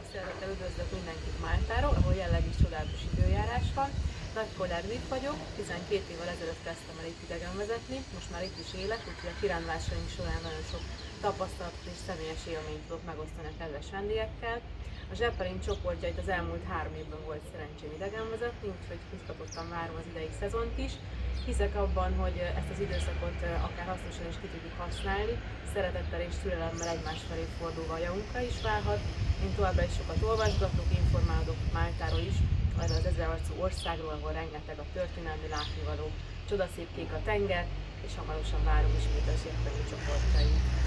Sok szeretettel üdvözlök mindenkit Máltáról, ahol jelenleg is csodálatos időjárás van. Nagy Kollár vagyok, 12 évvel ezelőtt kezdtem el itt idegen vezetni, most már itt is élek, úgyhogy a kirándvásaink során nagyon sok tapasztalatot és személyes élményt tudok megosztani a kedves vendégekkel. A Zseppelin csoportjait az elmúlt három évben volt szerencsém idegen vezetni, úgyhogy izgatottan várom az idei szezont is. Hiszek abban, hogy ezt az időszakot akár hasznosan is ki tudjuk használni, szeretettel és türelemmel egymás felé fordulva javunkra is válhat. Én továbbra is sokat olvasgatok, informálok Máltáról is, arra az ezerarcú országról, ahol rengeteg a történelmi látnivaló, csodaszép kék a tenger, és hamarosan várom ismét az értelmi csoportjait.